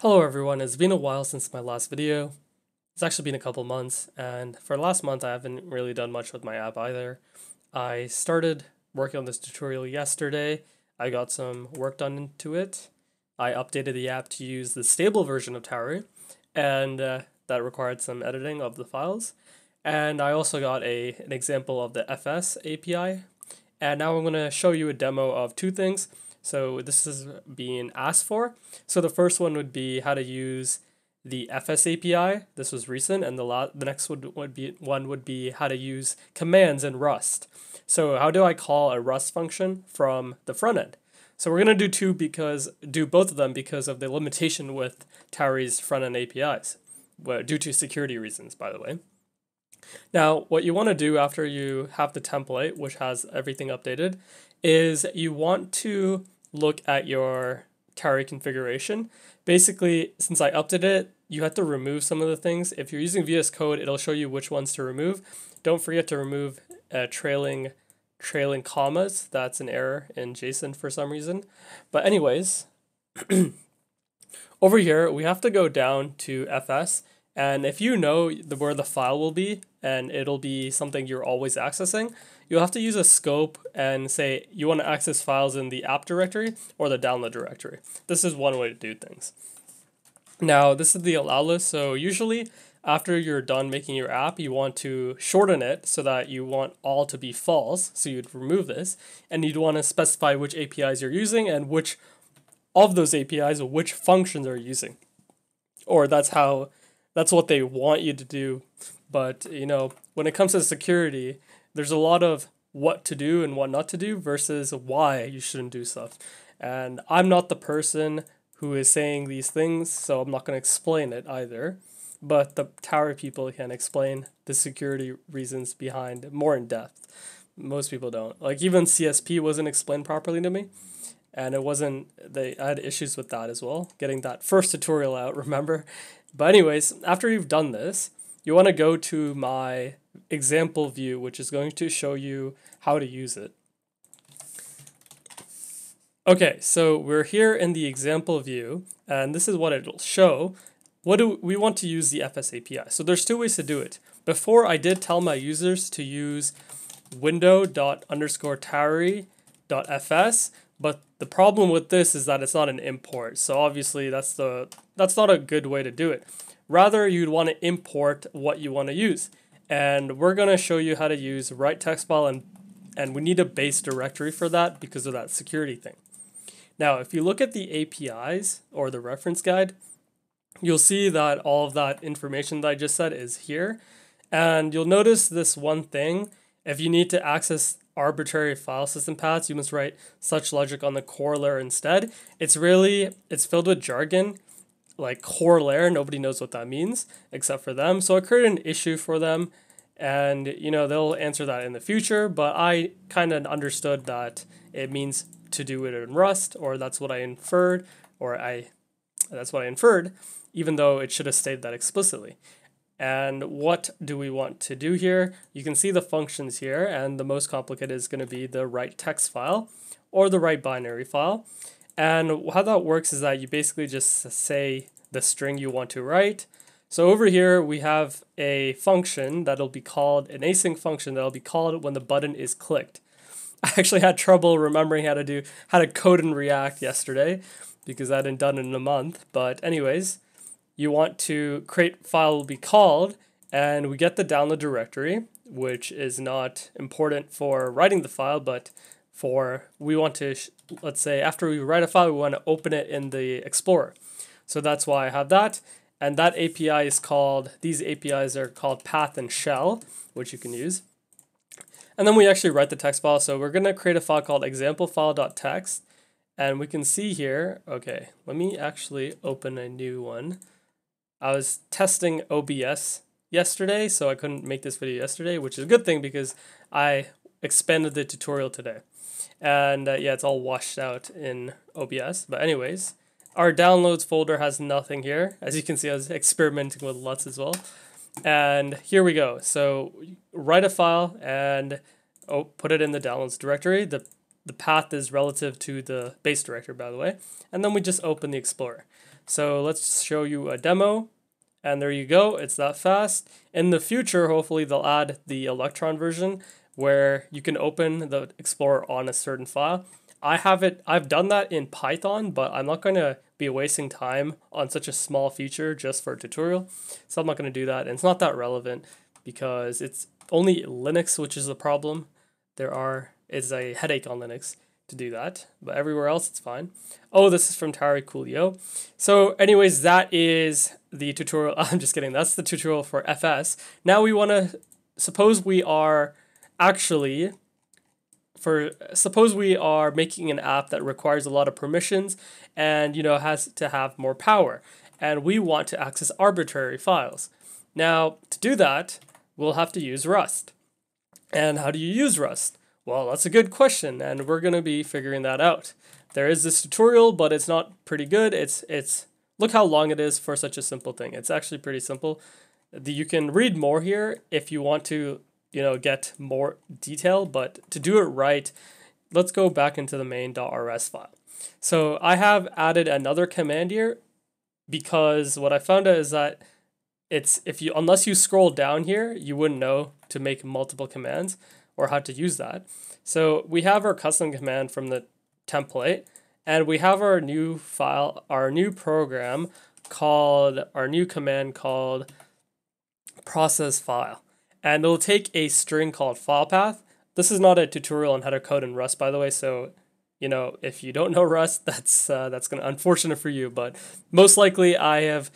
Hello everyone, it's been a while since my last video. It's actually been a couple months, and for the last month I haven't really done much with my app either. I started working on this tutorial yesterday, I got some work done into it. I updated the app to use the stable version of Tauri, and uh, that required some editing of the files. And I also got a an example of the FS API, and now I'm going to show you a demo of two things. So this is being asked for. So the first one would be how to use the FS API. This was recent, and the la- the next would, would be one would be how to use commands in Rust. So how do I call a Rust function from the front end? So we're gonna do two because do both of them because of the limitation with Tauri's front end APIs, well, due to security reasons, by the way. Now, what you want to do after you have the template, which has everything updated, is you want to look at your Tauri configuration. Basically, since I updated it, you have to remove some of the things. If you're using VS Code, it'll show you which ones to remove. Don't forget to remove uh, trailing trailing commas. That's an error in JSON for some reason. But anyways, over here, we have to go down to FS. And if you know the, where the file will be, and it'll be something you're always accessing, you'll have to use a scope and say you want to access files in the app directory or the download directory. This is one way to do things. Now, this is the allow list. So usually after you're done making your app, you want to shorten it so that you want all to be false. So you'd remove this and you'd want to specify which APIs you're using and which of those APIs which functions are using. Or that's how that's what they want you to do. But, you know, when it comes to security, there's a lot of what to do and what not to do versus why you shouldn't do stuff. And I'm not the person who is saying these things, so I'm not going to explain it either. But the Tauri people can explain the security reasons behind more in depth. Most people don't. Like even CSP wasn't explained properly to me, and it wasn't. They I had issues with that as well. Getting that first tutorial out, remember? But anyways, after you've done this, you want to go to my example view, which is going to show you how to use it. Okay, so we're here in the example view, and this is what it'll show. What do we want to use the FS API? So there's two ways to do it. Before I did tell my users to use window dot underscore tauri dot fs, but the problem with this is that it's not an import. So obviously that's the that's not a good way to do it. Rather, you'd want to import what you want to use. And we're going to show you how to use write text file and and we need a base directory for that because of that security thing. Now, if you look at the APIs or the reference guide, you'll see that all of that information that I just said is here. And you'll notice this one thing. If you need to access arbitrary file system paths, you must write such logic on the core layer instead. It's really, it's filled with jargon like core layer. Nobody knows what that means except for them. So I created an issue for them and you know they'll answer that in the future but i kind of understood that it means to do it in rust or that's what i inferred or i that's what i inferred even though it should have stated that explicitly and what do we want to do here you can see the functions here and the most complicated is going to be the write text file or the write binary file and how that works is that you basically just say the string you want to write. So over here we have a function that'll be called, an async function that'll be called when the button is clicked. I actually had trouble remembering how to do, how to code in React yesterday because I hadn't done it in a month. But anyways, you want to create file will be called and we get the download directory, which is not important for writing the file, but for we want to let's say after we write a file we want to open it in the explorer. So that's why i have that and that api is called these apis are called path and shell which you can use. And then we actually write the text file so we're going to create a file called example file.txt and we can see here okay let me actually open a new one i was testing obs yesterday so i couldn't make this video yesterday which is a good thing because i expanded the tutorial today and uh, yeah, it's all washed out in OBS. But anyways, our downloads folder has nothing here. As you can see, I was experimenting with LUTs as well. And here we go. So write a file and oh, put it in the downloads directory. The, the path is relative to the base directory, by the way. And then we just open the Explorer. So let's show you a demo. And there you go, it's that fast. In the future, hopefully they'll add the Electron version where you can open the Explorer on a certain file. I have it, I've done that in Python, but I'm not going to be wasting time on such a small feature just for a tutorial. So I'm not going to do that. And it's not that relevant because it's only Linux, which is the problem. There are, is a headache on Linux to do that, but everywhere else it's fine. Oh, this is from Tauri Coolio. So anyways, that is the tutorial. I'm just kidding. That's the tutorial for FS. Now we want to, suppose we are actually, for suppose we are making an app that requires a lot of permissions and, you know, has to have more power. And we want to access arbitrary files. Now, to do that, we'll have to use Rust. And how do you use Rust? Well, that's a good question, and we're going to be figuring that out. There is this tutorial, but it's not pretty good. It's it's look how long it is for such a simple thing. It's actually pretty simple. You can read more here if you want to, you know, get more detail, but to do it right, let's go back into the main.rs file. So I have added another command here because what I found out is that it's if you unless you scroll down here, you wouldn't know to make multiple commands or how to use that. So we have our custom command from the template and we have our new file, our new program called, our new command called process file. And it'll take a string called file path. This is not a tutorial on how to code in Rust, by the way. So, you know, if you don't know Rust, that's uh, that's gonna unfortunate for you. But most likely, I have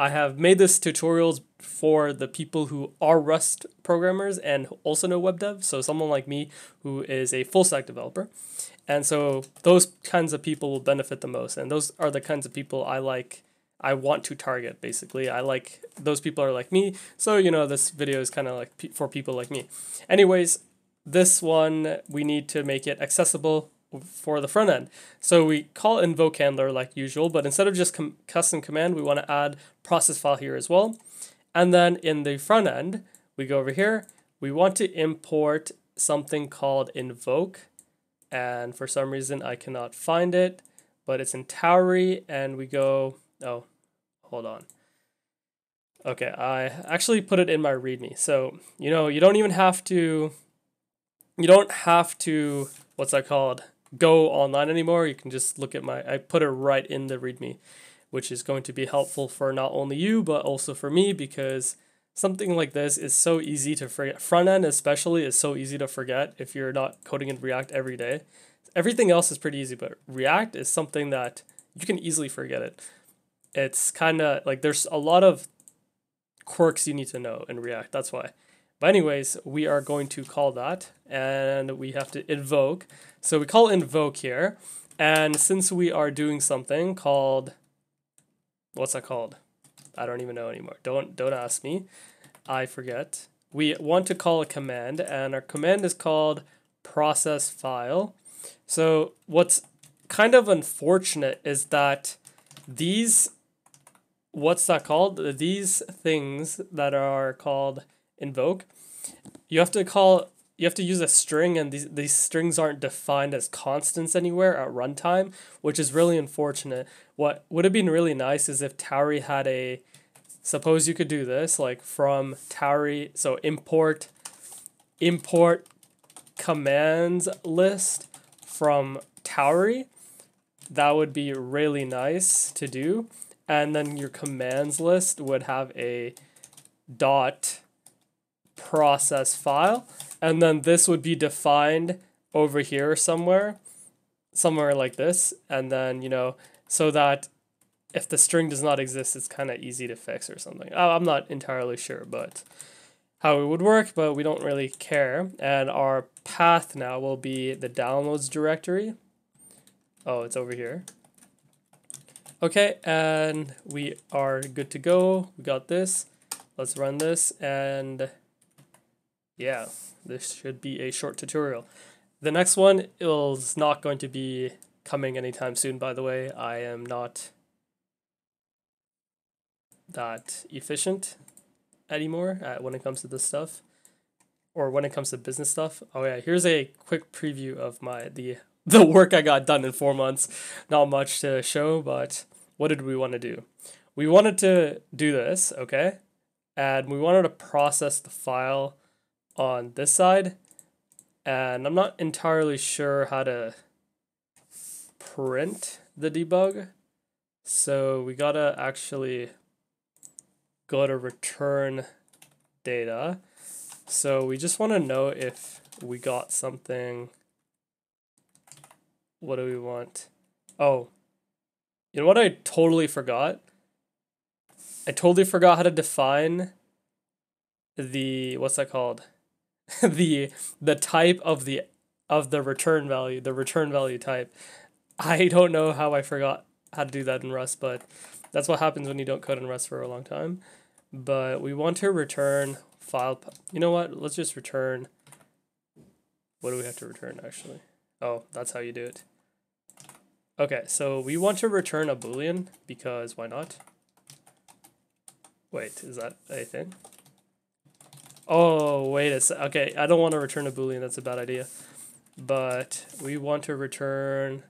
I have made this tutorials for the people who are Rust programmers and also know web dev. So someone like me who is a full stack developer. And so those kinds of people will benefit the most. And those are the kinds of people I like I want to target basically. I like those people are like me. So, you know, this video is kind of like for people like me. Anyways, this one we need to make it accessible for the front end. So we call invoke handler like usual, but instead of just com custom command, we want to add process file here as well. And then in the front end, we go over here, we want to import something called invoke. And for some reason, I cannot find it, but it's in Tauri and we go, oh, hold on. Okay, I actually put it in my README. So, you know, you don't even have to, you don't have to, what's that called? Go online anymore, you can just look at my, I put it right in the README, which is going to be helpful for not only you, but also for me because something like this is so easy to forget. Front end, especially, is so easy to forget if you're not coding in React every day. Everything else is pretty easy, but React is something that you can easily forget it. It's kind of like there's a lot of quirks you need to know in React. That's why. But anyways, we are going to call that and we have to invoke. So we call invoke here. And since we are doing something called, what's that called? I don't even know anymore. Don't, don't ask me. I forget. We want to call a command and our command is called process file. So what's kind of unfortunate is that these, what's that called? These things that are called invoke, you have to call you have to use a string and these, these strings aren't defined as constants anywhere at runtime, which is really unfortunate. What would have been really nice is if Tauri had a suppose you could do this like from Tauri so import import commands list from Tauri. That would be really nice to do. And then your commands list would have a dot process file. And then this would be defined over here somewhere, somewhere like this. And then, you know, so that if the string does not exist, it's kind of easy to fix or something. I'm not entirely sure, but how it would work, but we don't really care. And our path now will be the downloads directory. Oh, it's over here. Okay, and we are good to go. We got this. Let's run this and yeah, this should be a short tutorial. The next one is not going to be coming anytime soon, by the way. I am not that efficient anymore at when it comes to this stuff or when it comes to business stuff. Oh yeah, here's a quick preview of my the the work I got done in 4 months. Not much to show, but what did we want to do? We wanted to do this, okay? And we wanted to process the file on this side. And I'm not entirely sure how to print the debug. So we gotta actually go to return data. So we just want to know if we got something. What do we want? Oh, you know what I totally forgot? I totally forgot how to define the what's that called? the the type of the of the return value, the return value type. I don't know how I forgot how to do that in Rust, but that's what happens when you don't code in Rust for a long time. But we want to return file. You know what? Let's just return. What do we have to return actually? Oh, that's how you do it. Okay, so we want to return a boolean because why not? Wait, is that a thing? Oh, wait a sec. Okay, I don't want to return a boolean. That's a bad idea. But we want to return...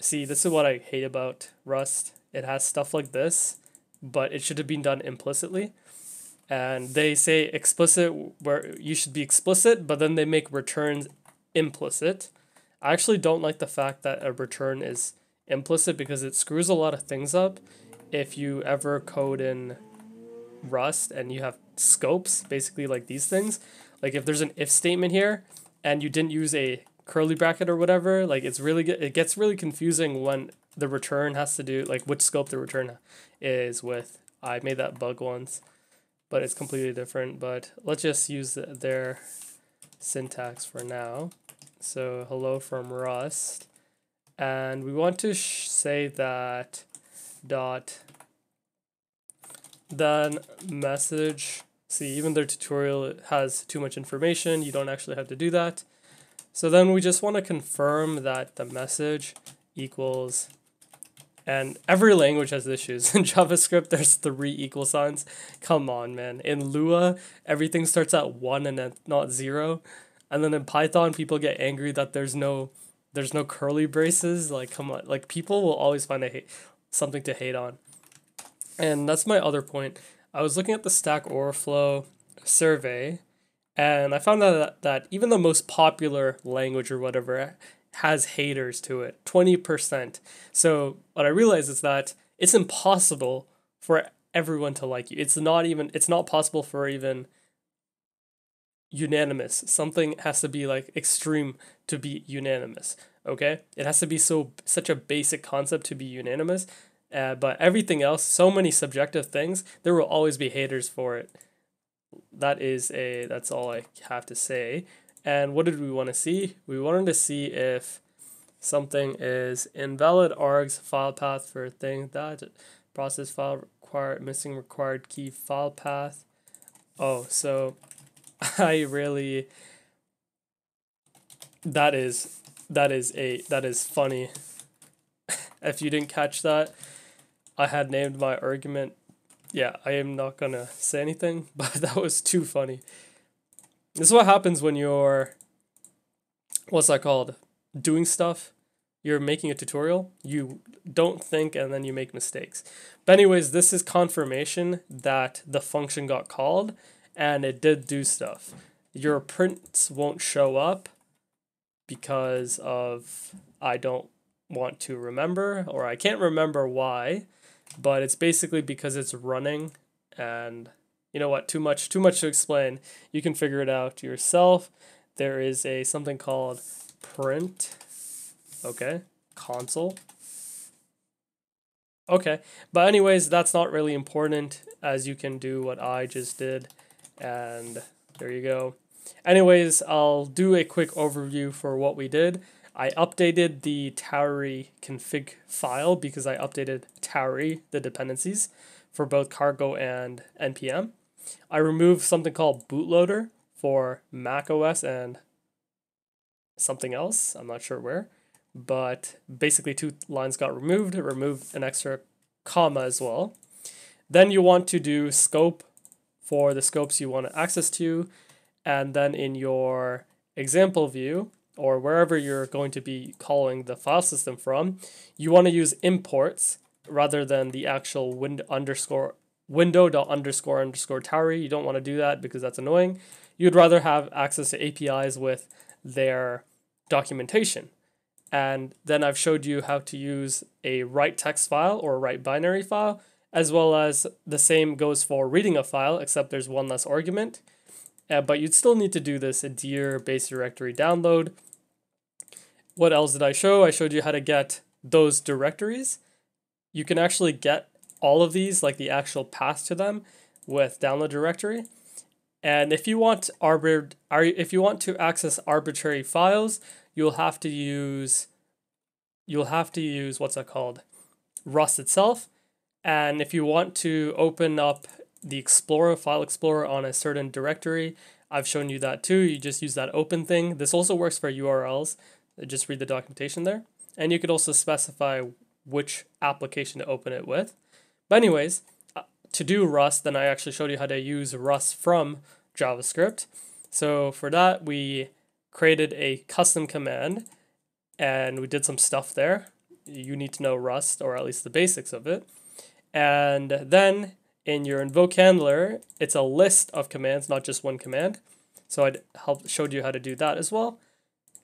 See, this is what I hate about Rust. It has stuff like this, but it should have been done implicitly. And they say explicit where you should be explicit, but then they make returns implicit. I actually don't like the fact that a return is implicit because it screws a lot of things up. If you ever code in Rust and you have scopes, basically like these things, like if there's an if statement here and you didn't use a curly bracket or whatever, like it's really good. It gets really confusing when the return has to do like which scope the return is with. I made that bug once, but it's completely different. But let's just use their syntax for now. So hello from Rust. And we want to say that dot then message. See, even their tutorial has too much information. You don't actually have to do that. So then we just want to confirm that the message equals, and every language has issues. In JavaScript, there's three equal signs. Come on, man. In Lua, everything starts at one and then not zero. And then in Python, people get angry that there's no there's no curly braces. Like, come on, like people will always find a hate something to hate on. And that's my other point. I was looking at the Stack Overflow survey, and I found that that even the most popular language or whatever has haters to it, twenty percent. So what I realized is that it's impossible for everyone to like you. It's not even. It's not possible for even unanimous. Something has to be like extreme to be unanimous. Okay, it has to be so such a basic concept to be unanimous. Uh, but everything else, so many subjective things, there will always be haters for it. That is a that's all I have to say. And what did we want to see? We wanted to see if something is invalid args file path for thing that process file required missing required key file path. Oh, so I really that is that is a that is funny. if you didn't catch that, I had named my argument. Yeah, I am not gonna say anything, but that was too funny. This is what happens when you're what's that called? Doing stuff. You're making a tutorial, you don't think and then you make mistakes. But anyways, this is confirmation that the function got called and it did do stuff. Your prints won't show up because of I don't want to remember or I can't remember why, but it's basically because it's running and you know what, too much too much to explain. You can figure it out yourself. There is a something called print okay, console. Okay, but anyways, that's not really important as you can do what I just did and there you go. Anyways, I'll do a quick overview for what we did. I updated the Tauri config file because I updated Tauri, the dependencies, for both cargo and npm. I removed something called bootloader for Mac OS and something else. I'm not sure where, but basically two lines got removed. It removed an extra comma as well. Then you want to do scope for the scopes you want to access to. And then in your example view, or wherever you're going to be calling the file system from, you want to use imports rather than the actual wind underscore window dot underscore underscore tauri. You don't want to do that because that's annoying. You'd rather have access to APIs with their documentation. And then I've showed you how to use a write text file or write binary file, as well as the same goes for reading a file, except there's one less argument. Uh, but you'd still need to do this a dir base directory download. What else did I show? I showed you how to get those directories. You can actually get all of these, like the actual path to them, with download directory. And if you want if you want to access arbitrary files, you'll have to use you'll have to use what's that called? Rust itself. And if you want to open up the Explorer, File Explorer on a certain directory, I've shown you that too. You just use that open thing. This also works for URLs. Just read the documentation there. And you could also specify which application to open it with. But anyways, uh, to do Rust, then I actually showed you how to use Rust from JavaScript. So for that, we created a custom command and we did some stuff there. You need to know Rust or at least the basics of it. And then in your invoke handler, it's a list of commands, not just one command. So I helped showed you how to do that as well.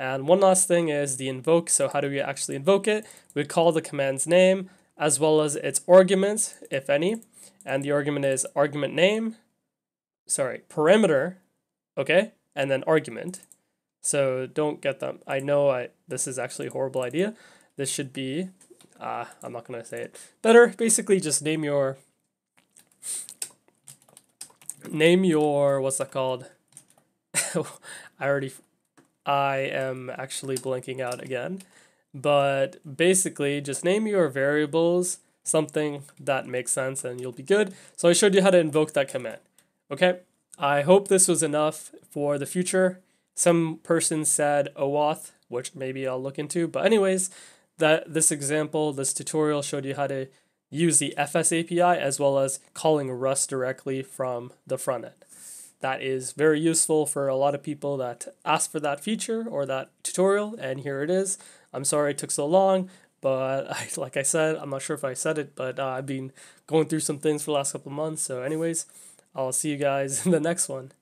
And one last thing is the invoke. So how do we actually invoke it? We call the command's name as well as its arguments, if any. And the argument is argument name, sorry, parameter, okay, and then argument. So don't get them. I know I this is actually a horrible idea. This should be, uh, I'm not going to say it. Better, basically just name your, name your, what's that called? I already, I am actually blinking out again. But basically, just name your variables something that makes sense and you'll be good. So I showed you how to invoke that command. Okay, I hope this was enough for the future. Some person said OAuth, which maybe I'll look into. But anyways, that this example, this tutorial showed you how to use the FS API as well as calling Rust directly from the front end. That is very useful for a lot of people that ask for that feature or that tutorial, and here it is. I'm sorry it took so long, but I, like I said, I'm not sure if I said it, but uh, I've been going through some things for the last couple months. So anyways, I'll see you guys in the next one.